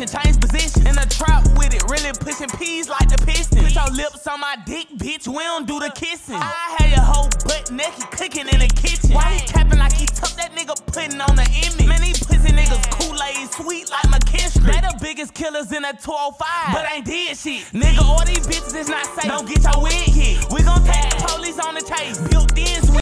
bitch change position. In the trap with it, really pushing peas like the piston. Put your lips on my dick, bitch, we don't do the kissing. I had your whole butt naked cooking in the kitchen. Why he capping like he took that nigga putting on the image? Man, these pussy niggas Kool-Aid sweet like McKinstry. They the biggest killers in that 205, but ain't did shit. Nigga, all these bitches is not safe. Don't get your wig hit. We gon' take the police on the chase. Built in